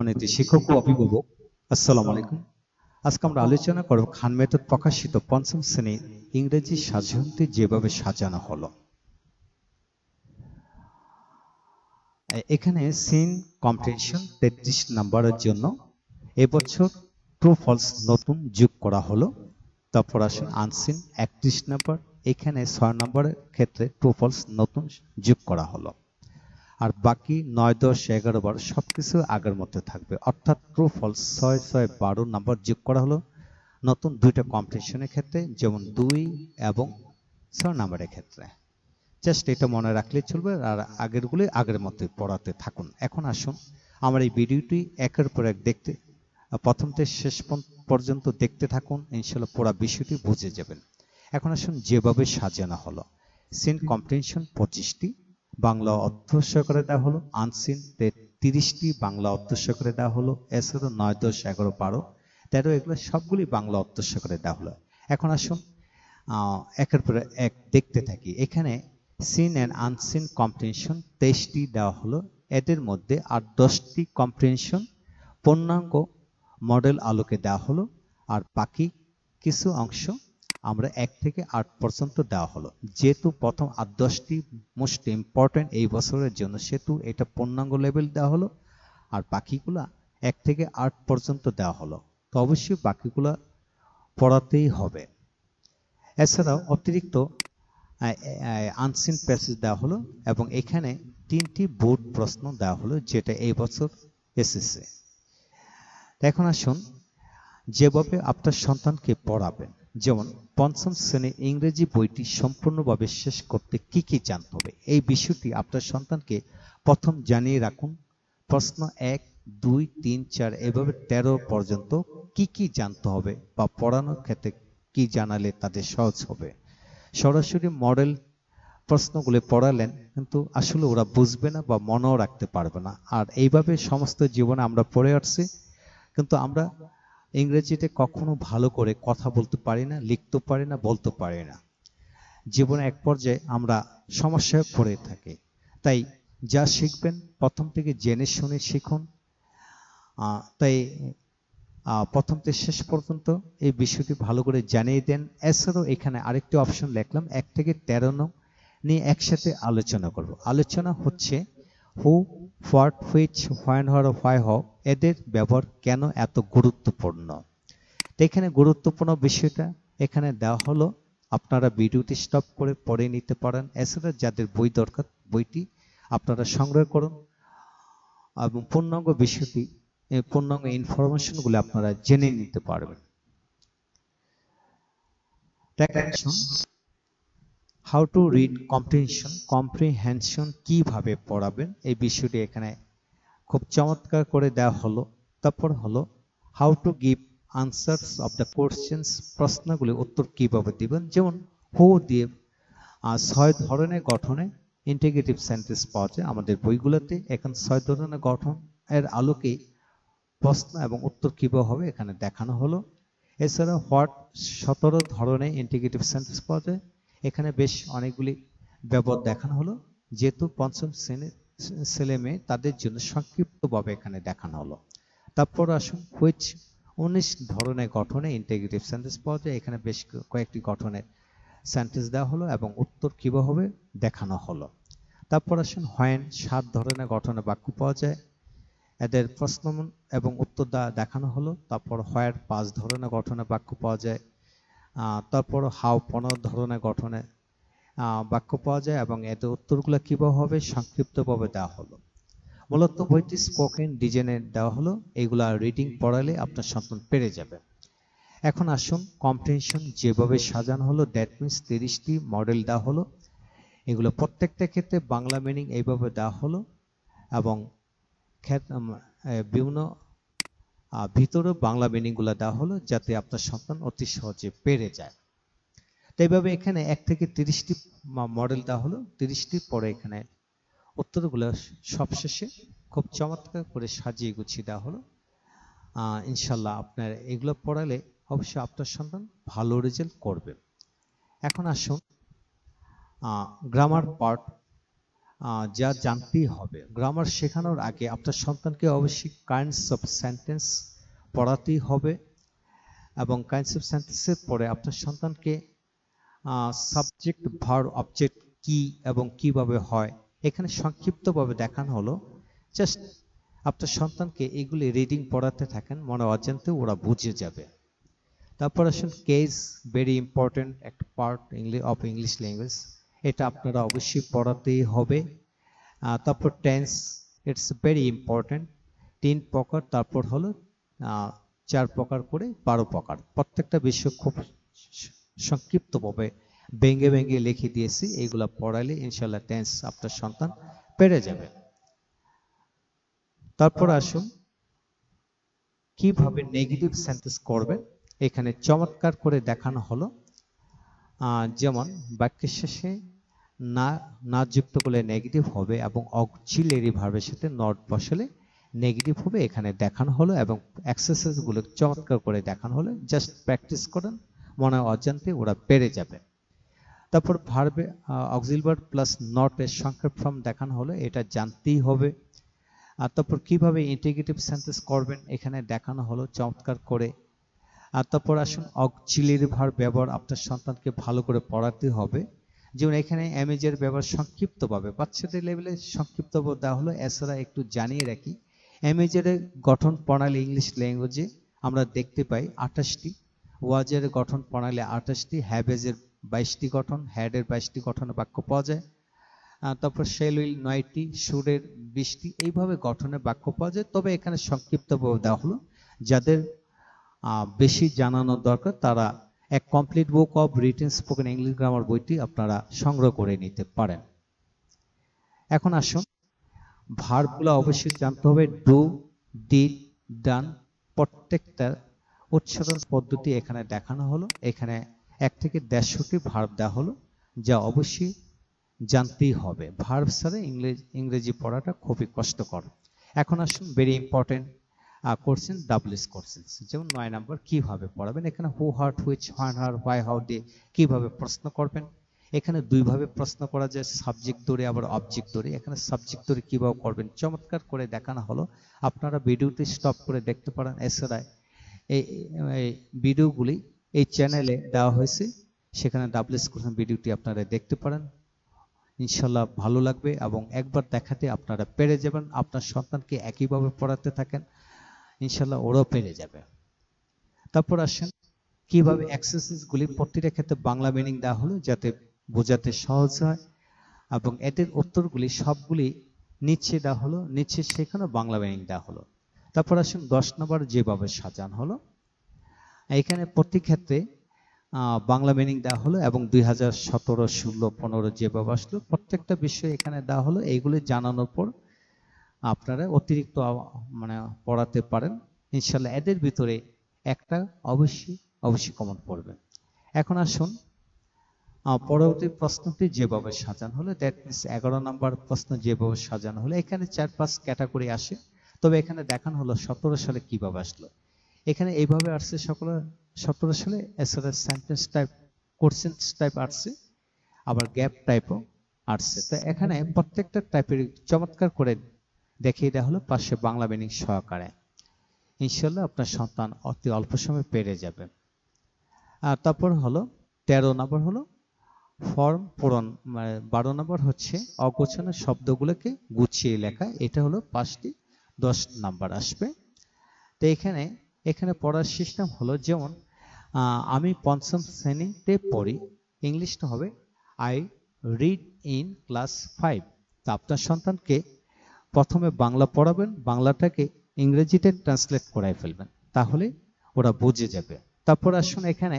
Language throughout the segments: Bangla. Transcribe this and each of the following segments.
সম্মানিত শিক্ষক ও অভিভাবক আসসালামু আলাইকুম। আজকে আমরা আলোচনা করব খান মেথড প্রকাশিত পঞ্চম শ্রেণির ইংরেজি সাজনটি যেভাবে সাজানো হলো। এখানে সিন কম্পিটিশন তেত্রিশ নাম্বারের জন্য এবছর ট্রু ফলস নতুন যোগ করা হলো। তারপর আসুন আনসিন একত্রিশ নাম্বার। এখানে ছয় নম্বরের ক্ষেত্রে ট্রু ফলস নতুন যোগ করা হলো। আর বাকি নয় দশ এগারো বারো সব কিছু আগের মধ্যে থাকবে। অর্থাৎ ট্রু ফলস ছয় ছয় বারো নাম্বার যোগ করা হলো নতুন দুইটা কম্পিটিশনের ক্ষেত্রে, যেমন দুই এবং ছয় নাম্বারের ক্ষেত্রে। জাস্ট এটা মনে রাখলে চলবে আর আগেরগুলি আগের মধ্যে পড়াতে থাকুন। এখন আসুন, আমার এই ভিডিওটি একের পর এক দেখতে, প্রথম থেকে শেষ পর্যন্ত- দেখতে থাকুন, ইনশাল্লাহ পুরো বিষয়টি বুঝে যাবেন। এখন আসুন, যেভাবে সাজানো হলো। সেন্ট কম্পিটিশন পঁচিশটি বাংলা অধ্যস্য করে দেওয়া হলো। আনসিন তিরিশটি বাংলা অধ্যস্য করে দেওয়া হলো। এছাড়া নয় দশ এগারো বারো, তেরো এগুলো সবগুলি বাংলা অধ্যস্য করে দেওয়া হলো। এখন আসুন একের পর এক দেখতে থাকি। এখানে সিন অ্যান্ড আনসিন কম্প্রিহেনশন তেইশটি দেওয়া হলো। এদের মধ্যে আর দশটি কম্প্রিহেনশন পূর্ণাঙ্গ মডেল আলোকে দেওয়া হলো। আর বাকি কিছু অংশ আমরা এক থেকে আট পর্যন্ত দেওয়া হলো। যেহেতু প্রথম আট দশটি মোস্ট ইম্পর্টেন্ট এই বছরের জন্য, সেহেতু এটা পূর্ণাঙ্গ লেভেল দেওয়া হলো। আর বাকিগুলা এক থেকে আট পর্যন্ত দেওয়া হলো। তো অবশ্যই বাকিগুলা পড়াতেই হবে। এছাড়াও অতিরিক্ত আনসিন প্যাসেজ দেওয়া হলো এবং এখানে তিনটি বোর্ড প্রশ্ন দেওয়া হলো যেটা এই বছর এসেছে। এখন আসুন, যেভাবে আপনার সন্তানকে পড়াবেন। যেমন পঞ্চম শ্রেণির ইংরেজি বইটি সম্পূর্ণভাবে শেষ করতে কি কি জানতে হবে? এই বিষয়টি আপনার সন্তানকে প্রথম জানিয়ে রাখুন। প্রশ্ন এক, দুই, তিন, চার, এভাবে তেরো পর্যন্ত কি কি জানতে হবে বা পড়ানোর ক্ষেত্রে কি জানালে তাদের সহজ হবে? সরাসরি মডেল প্রশ্নগুলো পড়ালেন, কিন্তু আসলে ওরা বুঝবে না বা মনেও রাখতে পারবে না। আর এইভাবে সমস্ত জীবনে আমরা পড়ে আসছি, কিন্তু আমরা ইংরেজিতে কখনো ভালো করে কথা বলতে পারি না, লিখতে পারি না, বলতে পারি না। জীবনে এক পর্যায়ে আমরা সমস্যায় পড়ে থাকি। তাই যা শিখবেন, প্রথম থেকে জেনে শুনে শিখুন। তাই প্রথম থেকে শেষ পর্যন্ত এই বিষয়টি ভালো করে জানিয়ে দেন। এছাড়াও এখানে আরেকটি অপশন লিখলাম, এক থেকে তেরো নং নিয়ে একসাথে আলোচনা করব। আলোচনা হচ্ছে who what which when where why how এদের ব্যবহার কেন এত গুরুত্বপূর্ণ? তো এখানে গুরুত্বপূর্ণ বিষয়টা এখানে দেওয়া হলো, আপনারা ভিডিওটি স্টপ করে পড়ে নিতে পারেন। এছাড়া যাদের বই দরকার, বইটি আপনারা সংগ্রহ করুন। এবং পূর্ণাঙ্গ বিষয়টি পূর্ণাঙ্গ ইনফরমেশনগুলো আপনারা জেনে নিতে পারবেন। How to read comprehension comprehension কীভাবে পড়াবেন? এই বিষয়টি এখানে খুব চমৎকার করে দেওয়া হলো। তারপর হলো how to give answers of the questions প্রশ্নগুলি উত্তর কীভাবে দিবেন? যেমন হো দিয়ে ছয় ধরনের গঠনে ইন্টিগ্রেটিভ সেন্টেন্স পাওয়া যায় আমাদের বইগুলোতে। এখন ছয় ধরনের গঠন, এর আলোকে প্রশ্ন এবং উত্তর কীভাবে হবে এখানে দেখানো হলো। এছাড়া হোয়াট সতেরো ধরনের ইন্টিগ্রেটিভ সেন্টেন্স পাওয়া যায়। এখানে বেশ অনেকগুলি ব্যবহার দেখানো হলো। যেহেতু পঞ্চম শ্রেণির ছেলে মেয়ে, তাদের জন্য সংক্ষিপ্তভাবে এখানে দেখানো হলো। তারপর আসুন হুইচ উনিশ ধরনের গঠনে ইন্টিগ্রেটিভ সেন্টেন্স পাওয়া যায়। এখানে বেশ কয়েকটি গঠনের সেন্টেন্স দেওয়া হলো এবং উত্তর কীভাবে দেখানো হলো। তারপর আসুন হোয়েন সাত ধরনের গঠনে বাক্য পাওয়া যায়। এদের প্রশ্ন এবং উত্তর দা- দেখানো হলো। তারপর হোয়ার পাঁচ ধরনের গঠনে বাক্য পাওয়া যায়। তারপর হাও পনেরো ধরনের গঠনে বাক্য পাওয়া যায় এবং এদের উত্তরগুলো কীভাবে হবে সংক্ষিপ্তভাবে দেওয়া হলো। মূলত বইটি স্পোকেন ডিজাইনে দেওয়া হলো, এগুলা রিডিং পড়ালে আপনার সন্তান পেরে যাবে। এখন আসুন কম্প্রিহেনশন যেভাবে সাজানো হলো দ্যাট মিনস তিরিশটি মডেল দেওয়া হলো। এগুলো প্রত্যেকটা ক্ষেত্রে বাংলা মিনিং এইভাবে দেওয়া হলো এবং বিভিন্ন ভিতরে বাংলা মিনিংগুলো দেওয়া হলো যাতে আপনার সন্তান অতি সহজে পেরে যায়। তো এইভাবে এখানে এক থেকে তিরিশটি মডেল দেওয়া হলো। তিরিশটি পরে এখানে উত্তরগুলো সবশেষে খুব চমৎকার করে সাজিয়ে গুছিয়ে দেওয়া হলো। ইনশাল্লাহ আপনার এগুলো পড়ালে অবশ্যই আপনার সন্তান ভালো রেজাল্ট করবে। এখন আসুন গ্রামার পার্ট যা জানতেই হবে। গ্রামার শেখানোর আগে আপনার সন্তানকে অবশ্যই কাইন্ডস অফ সেন্টেন্স পড়াতেই হবে এবং কাইন্ডস অফ সেন্টেন্সের পরে আপনার সন্তানকে সাবজেক্ট ভার অবজেক্ট কি এবং কীভাবে হয় এখানে সংক্ষিপ্তভাবে দেখানো হলো। জাস্ট আপনার সন্তানকে এগুলি রিডিং পড়াতে থাকেন, মনে অজান্তে ওরা বুঝে যাবে। তারপর আসুন কেস ভেরি ইম্পর্টেন্ট একটা part English of English language এটা আপনারা অবশ্যই পড়াতেই হবে। তারপর টেন্স ইটস ভেরি ইম্পর্টেন্ট তিন প্রকার, তারপর হলো চার প্রকার করে বারো প্রকার। প্রত্যেকটা বিষয় খুব সংক্ষিপ্তভাবে ভেঙে ভেঙে লিখে দিয়েছি। এইগুলা পড়ালে ইনশাল্লাহ টেন্স আপনার সন্তান পেরে যাবে। তারপর আসুন, কীভাবে নেগেটিভ সেন্টেন্স করবেন? এখানে চমৎকার করে দেখানো হলো। যেমন বাক্যের শেষে না না যুক্ত করলে নেগেটিভ হবে এবং অক্সিলারি ভার্বের সাথে নট বসালে নেগেটিভ হবে। এখানে দেখানো হলো এবং এক্সারসাইজগুলো চমৎকার করে দেখানো হলো। জাস্ট প্র্যাকটিস করেন, মনে অজান্তে ওরা পেরে যাবে। তারপর ভার্বে অক্সিল ভার্ব প্লাস নট এর সংক্ষেপ ফর্ম দেখানো হলো। এটা জানতেই হবে। আর তারপর কীভাবে ইন্টিগ্রেটিভ সেন্টেন্স করবেন, এখানে দেখানো হলো চমৎকার করে। আর তারপর আসুন অক্সিলারি ভার ব্যবহার আপনার সন্তানকে ভালো করে পড়াতে হবে। যেমন এখানে অ্যামেজের ব্যবহার সংক্ষিপ্তভাবে, বাচ্চাদের লেভেলে সংক্ষিপ্ত দেওয়া হলো, এছাড়া একটু জানিয়ে রাখি অ্যামেজের গঠন প্রণালী ইংলিশ ল্যাঙ্গুয়েজে আমরা দেখতে পাই আঠাশটি, ওয়াজের গঠন প্রণালী আঠাশটি, হ্যাভেজের বাইশটি গঠন, হ্যাডের বাইশটি গঠনের বাক্য পাওয়া যায়। তারপর শেলউইল নয়টি, সুরের বিশটি, এইভাবে গঠনের বাক্য পাওয়া যায়। তবে এখানে সংক্ষিপ্তভাবে দেওয়া হলো, যাদের বেশি জানানোর দরকার। তারা এক complete book of written spoken English grammar বইটি আপনারা সংগ্রহ করে নিতে পারেন। এখন আসুন। ভার্বগুলো অবশ্যই জানতে হবে। ডু, ডিড, ডান প্রত্যেকটা উচ্চারণ পদ্ধতি এখানে দেখানো হলো। এখানে এক থেকে দেড়শোটি ভার্ব দেওয়া হলো, যা অবশ্যই জানতেই হবে। ভার্ব ছাড়া ইংরেজি ইংরেজি পড়াটা খুবই কষ্টকর। এখন আসুন ভেরি ইম্পর্টেন্ট কোর্সেন ডাবলিস কোর্সেন। যেমন নয় নাম্বার, কীভাবে পড়াবেন? এখানে who what which when where why how day কীভাবে প্রশ্ন করবেন? এখানে দুইভাবে প্রশ্ন করা যায় সাবজেক্ট ধরে, আবার অবজেক্ট ধরে। এখানে সাবজেক্ট ধরে কীভাবে করবেন চমৎকার করে দেখানো হলো। আপনারা ভিডিওটি স্টপ করে দেখতে পারেন। এছাড়া এই ভিডিওগুলি এই চ্যানেলে দেওয়া হয়েছে। সেখানে ডাবলিস কোর্সেন ভিডিওটি আপনারা দেখতে পারেন। ইনশাল্লাহ ভালো লাগবে এবং একবার দেখাতে আপনারা পেরে যাবেন। আপনার সন্তানকে একইভাবে পড়াতে থাকেন। ইনশাল্লাহ ওরাও পেরে যাবে। তারপর আসেন, কীভাবে এক্সারসাইজগুলি প্রতিটা ক্ষেত্রে বাংলা মিনিং দেওয়া হলো যাতে বোঝাতে সহজ হয় এবং এদের উত্তরগুলি সবগুলি নিচে দেওয়া হলো, নিচে সেখানেও বাংলা মিনিং দেওয়া হলো। তারপর আসুন, দশ নম্বর যেভাবে সাজানো হলো, এখানে প্রতি ক্ষেত্রে বাংলা মিনিং দেওয়া হলো এবং দুই হাজার সতেরো, ষোলো, পনেরো যেভাবে আসলো, প্রত্যেকটা বিষয় এখানে দেওয়া হলো, এইগুলি জানানোর পর আপনারা অতিরিক্ত মানে পড়াতে পারেন। ইনশাল্লাহ এদের ভিতরে একটা অবশ্যই অবশ্যই কমন পড়বে এখন আসুন পরবর্তী প্রশ্নটি যেভাবে সাজানো হলো দ্যাট মিনস এগারো নম্বর প্রশ্ন যেভাবে সাজানো হলো, এখানে চার, পাঁচ ক্যাটাগরি আসে। তবে এখানে দেখানো হলো সতেরো সালে কীভাবে আসলো। এখানে এইভাবে আসছে সকল, সতেরো সালে এছাড়া সেন্টেন্স টাইপ কোশ্চেন টাইপ আসছে, আবার গ্যাপ টাইপও আসছে। তো এখানে প্রত্যেকটা টাইপের চমৎকার করে দেখিয়ে দেওয়া হলো পাশে বাংলা মিনিং সহকারে। ইনশাল্লাহ আপনার সন্তান অতি অল্প সময় পেরে যাবে। আর তারপর হলো, তেরো নম্বর হলো ফর্ম পূরণ মানে বারো নম্বর হচ্ছে অগোছানো শব্দগুলোকে গুছিয়ে লেখা। এটা হলো পাঁচটি, দশ নাম্বার আসবে। তো এখানে এখানে পড়ার সিস্টেম হলো যেমন আমি পঞ্চম শ্রেণীতে পড়ি, ইংলিশটা হবে I read in class five তা আপনার সন্তানকে প্রথমে বাংলা পড়াবেন, বাংলাটাকে ইংরেজিতে ট্রান্সলেট করাই ফেলবেন। তাহলে ওরা বুঝে যাবে। তারপর আসুন এখানে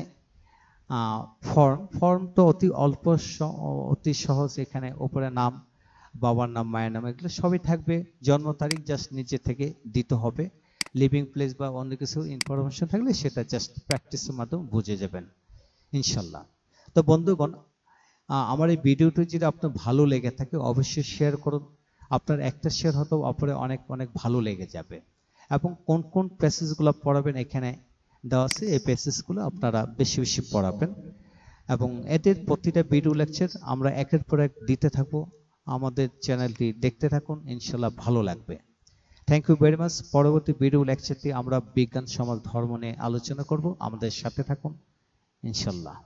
ফর্ম ফর্ম তো অতি অল্প অতি সহজ এখানে উপরে নাম, বাবার নাম, মায়ের নাম, এগুলো সবই থাকবে। জন্ম তারিখ জাস্ট নিচে থেকে দিতে হবে। লিভিং প্লেস বা অন্য কিছু ইনফরমেশন থাকলে সেটা জাস্ট প্র্যাকটিসের মাধ্যমে বুঝে যাবেন, ইনশাল্লাহ। তো বন্ধুগণ আমার এই ভিডিওটি যদি আপনার ভালো লেগে থাকে, অবশ্যই শেয়ার করুন। আপনার একটা শেয়ার হয়তো অপরে অনেক অনেক ভালো লেগে যাবে। এবং কোন কোন প্যাসেজগুলো পড়াবেন এখানে দেওয়া আছে, এই প্যাসেজগুলো আপনারা বেশি বেশি পড়াবেন। এবং এদের প্রতিটা ভিডিও লেকচার আমরা একের পর এক দিতে থাকব। আমাদের চ্যানেলটি দেখতে থাকুন ইনশাল্লাহ ভালো লাগবে। থ্যাংক ইউ ভেরি মাচ পরবর্তী ভিডিও লেকচারটি আমরা বিজ্ঞান, সমাজ, ধর্ম নিয়ে আলোচনা করব। আমাদের সাথে থাকুন ইনশাল্লাহ